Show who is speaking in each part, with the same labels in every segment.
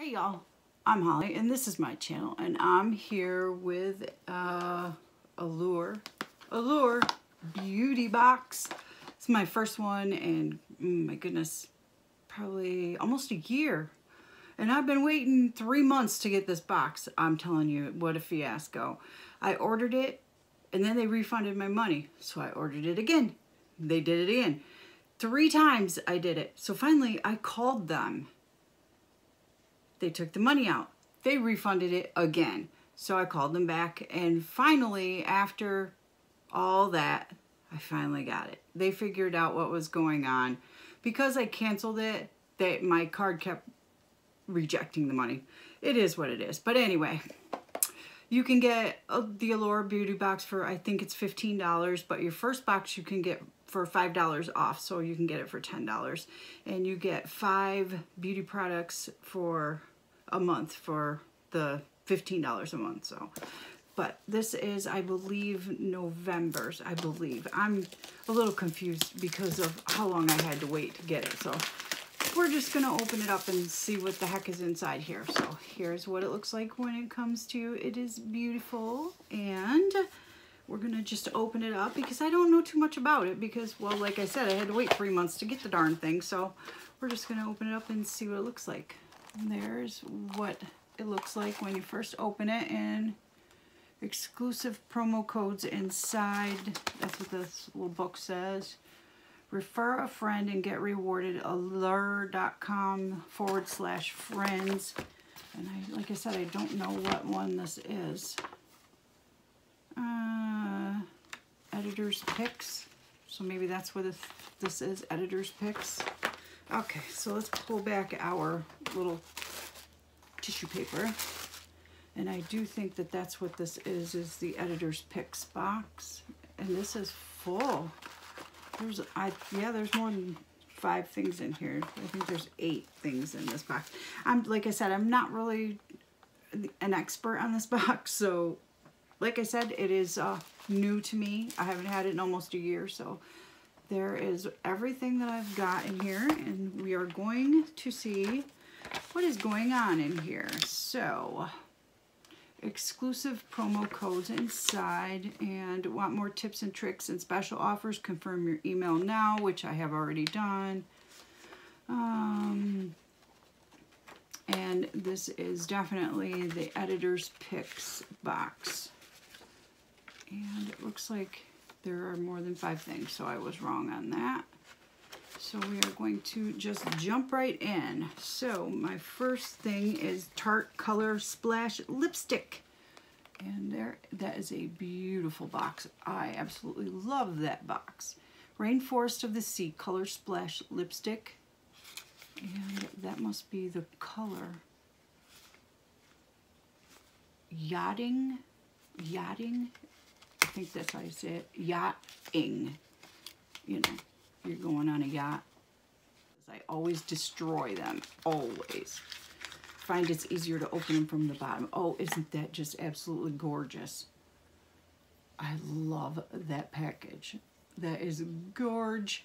Speaker 1: Hey y'all, I'm Holly and this is my channel and I'm here with uh, Allure, Allure Beauty Box. It's my first one and oh my goodness, probably almost a year. And I've been waiting three months to get this box. I'm telling you, what a fiasco. I ordered it and then they refunded my money. So I ordered it again. They did it again. Three times I did it. So finally I called them they took the money out. They refunded it again. So I called them back and finally, after all that, I finally got it. They figured out what was going on. Because I canceled it, they, my card kept rejecting the money. It is what it is. But anyway, you can get uh, the Allure Beauty Box for, I think it's $15, but your first box you can get for $5 off, so you can get it for $10. And you get five beauty products for a month for the $15 a month. So, but this is, I believe, November's, I believe. I'm a little confused because of how long I had to wait to get it. So we're just going to open it up and see what the heck is inside here. So here's what it looks like when it comes to, it is beautiful. And we're to just open it up because I don't know too much about it because, well, like I said, I had to wait three months to get the darn thing. So we're just going to open it up and see what it looks like. And there's what it looks like when you first open it and exclusive promo codes inside. That's what this little book says. Refer a friend and get rewarded. Allure.com forward slash friends. And I, like I said, I don't know what one this is. Uh, editor's picks. So maybe that's what this, is, editor's picks. Okay, so let's pull back our little tissue paper. And I do think that that's what this is, is the editor's picks box. And this is full. There's, I yeah, there's more than five things in here. I think there's eight things in this box. I'm, like I said, I'm not really an expert on this box. So like I said, it is uh, new to me. I haven't had it in almost a year. So there is everything that I've got in here and we are going to see what is going on in here. So exclusive promo codes inside and want more tips and tricks and special offers confirm your email now which I have already done um, and this is definitely the editor's picks box and it looks like there are more than five things, so I was wrong on that. So we are going to just jump right in. So my first thing is Tarte Color Splash Lipstick. And there, that is a beautiful box. I absolutely love that box. Rainforest of the Sea Color Splash Lipstick. And that must be the color. Yachting, yachting think that's how you say it, yachting. You know, you're going on a yacht. I always destroy them, always. Find it's easier to open them from the bottom. Oh, isn't that just absolutely gorgeous? I love that package. That is gorge.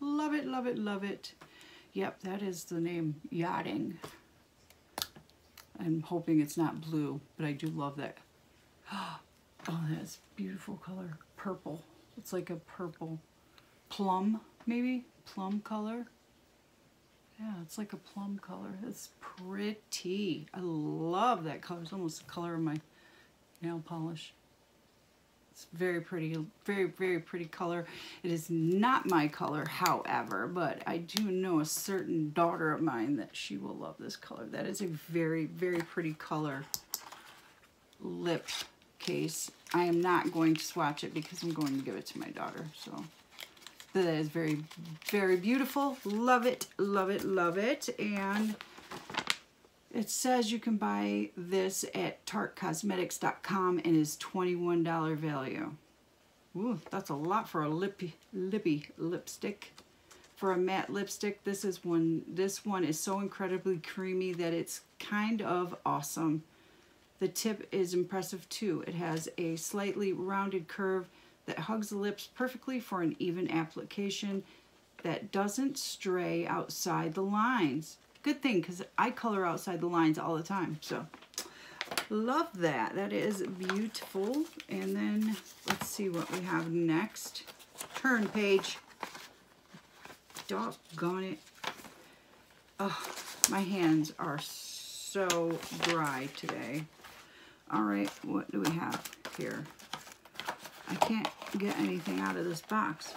Speaker 1: Love it, love it, love it. Yep, that is the name, Yachting. I'm hoping it's not blue, but I do love that. Oh, Oh, that's beautiful color. Purple. It's like a purple plum, maybe? Plum color. Yeah, it's like a plum color. It's pretty. I love that color. It's almost the color of my nail polish. It's very pretty, very, very pretty color. It is not my color, however, but I do know a certain daughter of mine that she will love this color. That is a very, very pretty color lip case. I am not going to swatch it because I'm going to give it to my daughter. So that is very, very beautiful. Love it, love it, love it. And it says you can buy this at tartecosmetics.com and is $21 value. Ooh, that's a lot for a lippy, lippy lipstick. For a matte lipstick, this is one. This one is so incredibly creamy that it's kind of awesome. The tip is impressive too. It has a slightly rounded curve that hugs the lips perfectly for an even application that doesn't stray outside the lines. Good thing, because I color outside the lines all the time. So, love that. That is beautiful. And then, let's see what we have next. Turn page. Doggone it. Oh, my hands are so dry today. All right, what do we have here? I can't get anything out of this box.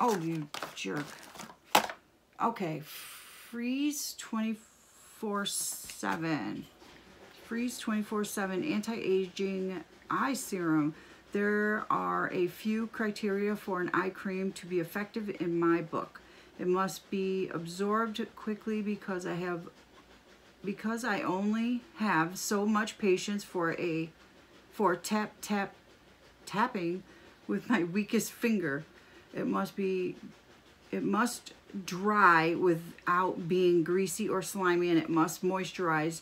Speaker 1: Oh, you jerk. Okay, Freeze 24-7. Freeze 24-7 Anti-Aging Eye Serum. There are a few criteria for an eye cream to be effective in my book. It must be absorbed quickly because I have because I only have so much patience for a for tap tap tapping with my weakest finger. It must be it must dry without being greasy or slimy and it must moisturize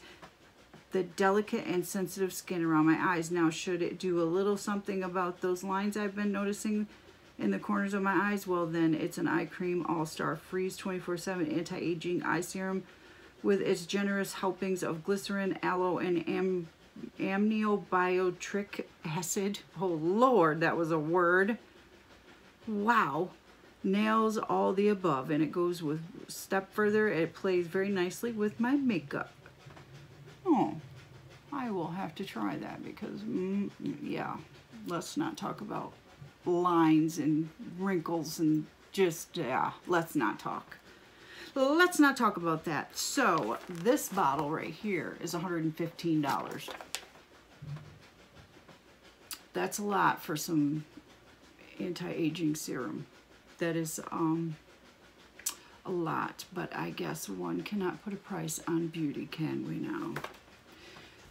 Speaker 1: the delicate and sensitive skin around my eyes. Now, should it do a little something about those lines I've been noticing in the corners of my eyes? Well, then it's an eye cream all-star freeze 24-7 anti-aging eye serum with its generous helpings of glycerin, aloe, and am amniotic acid. Oh, Lord, that was a word. Wow. Nails all the above. And it goes with step further. It plays very nicely with my makeup. Oh, I will have to try that because, mm, yeah, let's not talk about lines and wrinkles and just, yeah, let's not talk. Let's not talk about that. So, this bottle right here is $115. That's a lot for some anti-aging serum. That is um, a lot, but I guess one cannot put a price on beauty, can we now?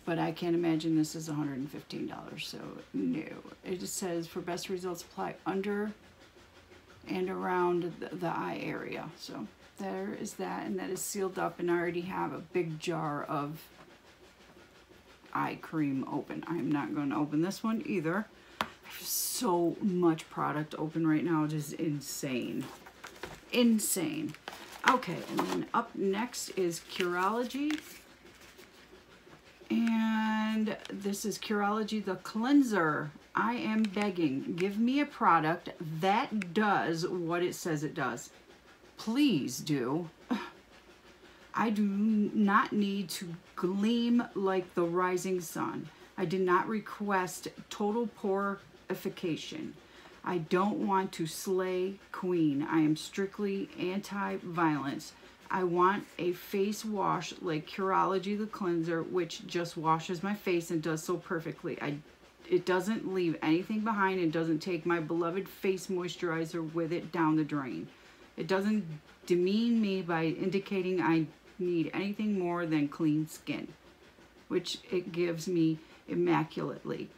Speaker 1: But I can't imagine this is $115, so no. It just says for best results apply under and around the, the eye area. So there is that, and that is sealed up, and I already have a big jar of eye cream open. I'm not going to open this one either. So much product open right now. It is insane. Insane. Okay, and then up next is Curology. And this is Curology the Cleanser. I am begging, give me a product that does what it says it does. Please do. I do not need to gleam like the rising sun. I did not request total purification. I don't want to slay queen. I am strictly anti-violence. I want a face wash like Curology the Cleanser, which just washes my face and does so perfectly. I, it doesn't leave anything behind and doesn't take my beloved face moisturizer with it down the drain. It doesn't demean me by indicating I need anything more than clean skin, which it gives me immaculately.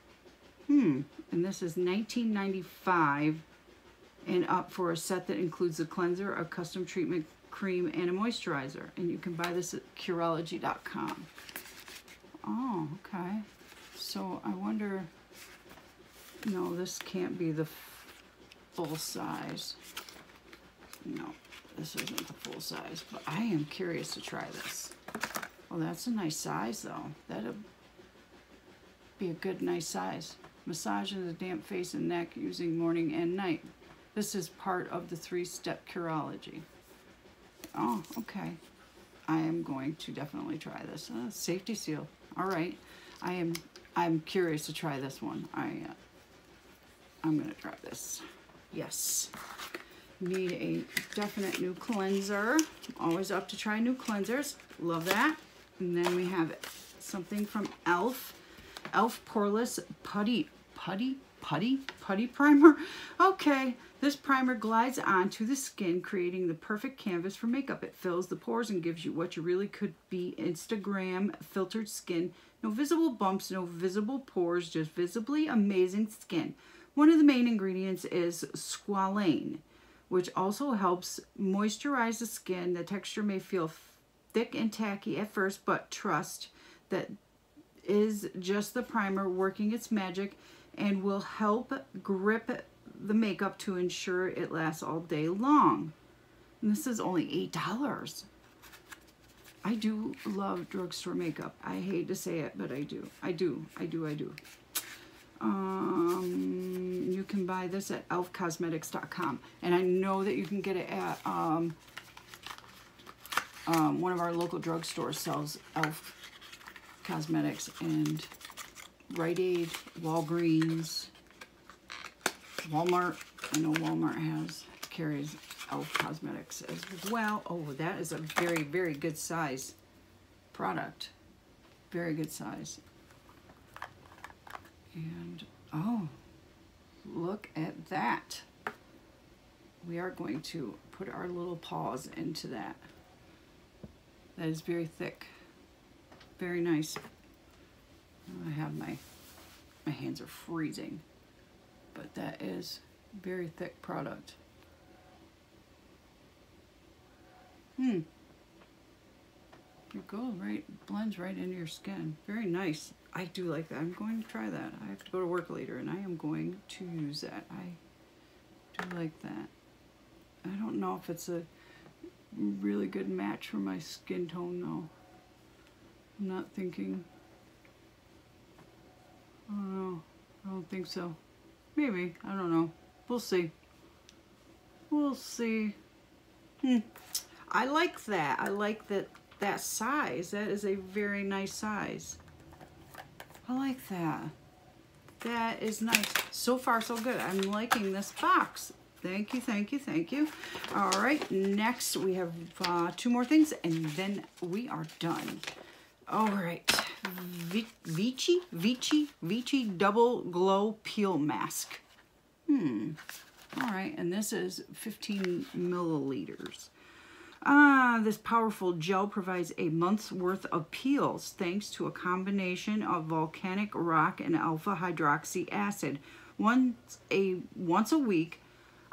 Speaker 1: Hmm, and this is 1995 and up for a set that includes a cleanser, a custom treatment cream, and a moisturizer. And you can buy this at Curology.com. Oh, okay. So I wonder, no, this can't be the full size. No, this isn't the full size, but I am curious to try this. Well, that's a nice size, though. That'll be a good, nice size. Massaging the damp face and neck using morning and night. This is part of the three-step Curology. Oh, okay. I am going to definitely try this. Uh, safety seal. All right. I am I'm curious to try this one. I uh, I'm going to try this. Yes need a definite new cleanser. Always up to try new cleansers. Love that. And then we have something from e.l.f. e.l.f. Poreless Putty, Putty, Putty, Putty Primer. Okay, this primer glides onto the skin, creating the perfect canvas for makeup. It fills the pores and gives you what you really could be Instagram filtered skin. No visible bumps, no visible pores, just visibly amazing skin. One of the main ingredients is squalane which also helps moisturize the skin. The texture may feel thick and tacky at first, but trust that is just the primer working its magic and will help grip the makeup to ensure it lasts all day long. And this is only $8. I do love drugstore makeup. I hate to say it, but I do. I do. I do. I do. Um, you can buy this at elfcosmetics.com. And I know that you can get it at um, um, one of our local drugstores sells elf cosmetics and Rite Aid, Walgreens, Walmart. I know Walmart has carries elf cosmetics as well. Oh, that is a very, very good size product. Very good size. And, oh, look at that. We are going to put our little paws into that. That is very thick. Very nice. I have my, my hands are freezing. But that is very thick product. Hmm. It goes right, blends right into your skin. Very nice. I do like that. I'm going to try that. I have to go to work later and I am going to use that. I do like that. I don't know if it's a really good match for my skin tone though. I'm not thinking. I don't know. I don't think so. Maybe. I don't know. We'll see. We'll see. Hmm. I like that. I like that that size. That is a very nice size. I like that. That is nice. So far, so good. I'm liking this box. Thank you, thank you, thank you. All right, next we have uh, two more things, and then we are done. All right, Vichy, Vichy, Vichy Double Glow Peel Mask. Hmm, all right, and this is 15 milliliters. Ah, this powerful gel provides a month's worth of peels thanks to a combination of volcanic rock and alpha hydroxy acid. Once a, once a week,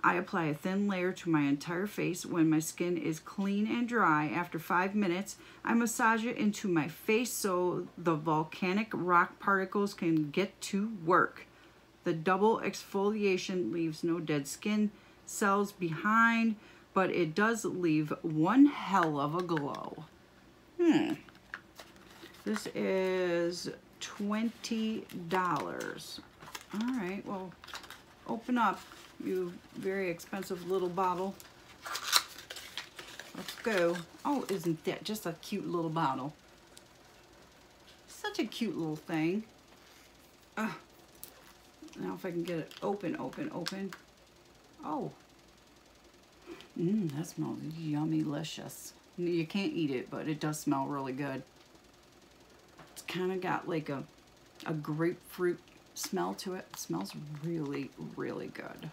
Speaker 1: I apply a thin layer to my entire face. When my skin is clean and dry, after five minutes, I massage it into my face so the volcanic rock particles can get to work. The double exfoliation leaves no dead skin cells behind, but it does leave one hell of a glow. Hmm. This is $20. All right, well, open up you very expensive little bottle. Let's go. Oh, isn't that just a cute little bottle? Such a cute little thing. Uh, now if I can get it open, open, open. Oh. Mmm, that smells yummy delicious. You can't eat it, but it does smell really good. It's kind of got like a, a grapefruit smell to it. it. Smells really, really good.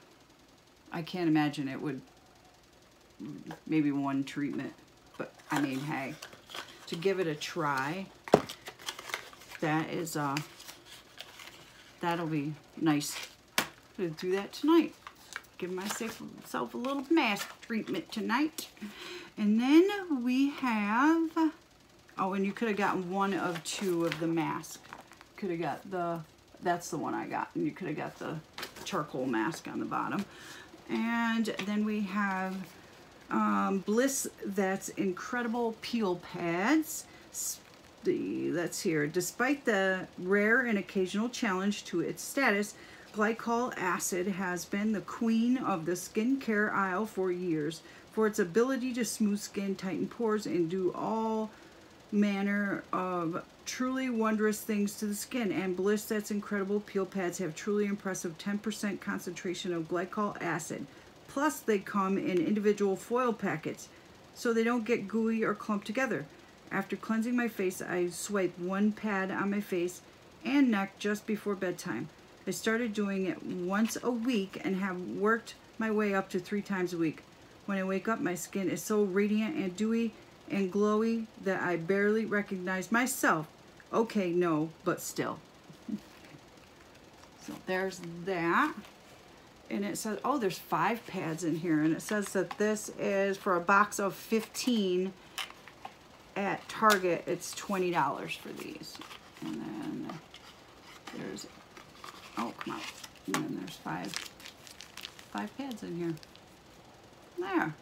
Speaker 1: I can't imagine it would maybe one treatment, but I mean, hey, to give it a try, that is, uh, that'll be nice to do that tonight. Give myself a little mask treatment tonight. And then we have, oh, and you could have gotten one of two of the mask. Could have got the, that's the one I got, and you could have got the charcoal mask on the bottom. And then we have um, Bliss That's Incredible Peel Pads. The, that's here. Despite the rare and occasional challenge to its status, glycolic acid has been the queen of the skincare aisle for years for its ability to smooth skin, tighten pores, and do all manner of truly wondrous things to the skin. And Bliss That's Incredible Peel Pads have truly impressive 10% concentration of glycolic acid. Plus, they come in individual foil packets, so they don't get gooey or clumped together. After cleansing my face, I swipe one pad on my face and neck just before bedtime. I started doing it once a week and have worked my way up to three times a week. When I wake up, my skin is so radiant and dewy and glowy that I barely recognize myself. Okay, no, but still. so there's that. And it says, oh, there's five pads in here. And it says that this is for a box of 15 at Target. It's $20 for these. And then there's, oh, come on. And then there's five, five pads in here. There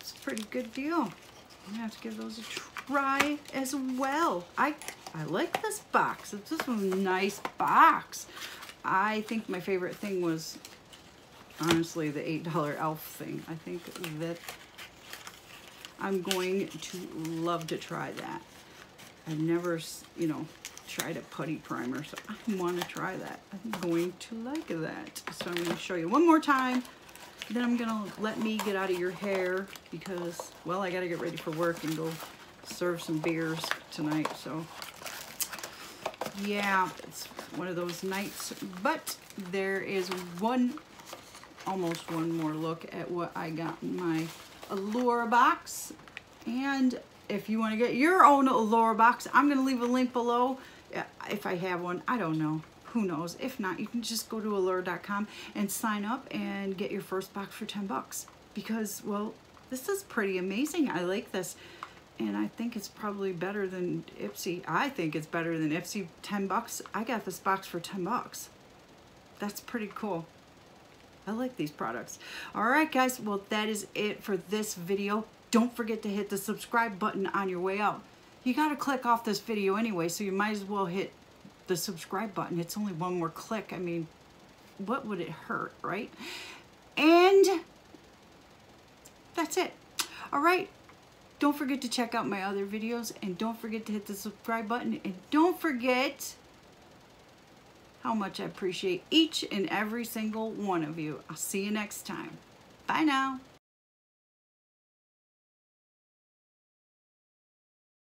Speaker 1: It's a pretty good deal. I'm gonna have to give those a try as well. I I like this box. It's just a nice box. I think my favorite thing was honestly the $8 elf thing. I think that I'm going to love to try that. I've never, you know, tried a putty primer, so I want to try that. I'm going to like that. So I'm going to show you one more time. Then I'm going to let me get out of your hair because, well, I got to get ready for work and go serve some beers tonight. So, yeah, it's one of those nights. But there is one, almost one more look at what I got in my Allure box. And if you want to get your own Allure box, I'm going to leave a link below. Uh, if I have one, I don't know. Who knows? If not, you can just go to allure.com and sign up and get your first box for 10 bucks. Because, well, this is pretty amazing. I like this. And I think it's probably better than Ipsy. I think it's better than Ipsy. 10 bucks. I got this box for 10 bucks. That's pretty cool. I like these products. All right, guys. Well, that is it for this video. Don't forget to hit the subscribe button on your way out. You got to click off this video anyway, so you might as well hit the subscribe button. It's only one more click. I mean, what would it hurt, right? And that's it. All right. Don't forget to check out my other videos and don't forget to hit the subscribe button and don't forget how much I appreciate each and every single one of you. I'll see you next time. Bye now.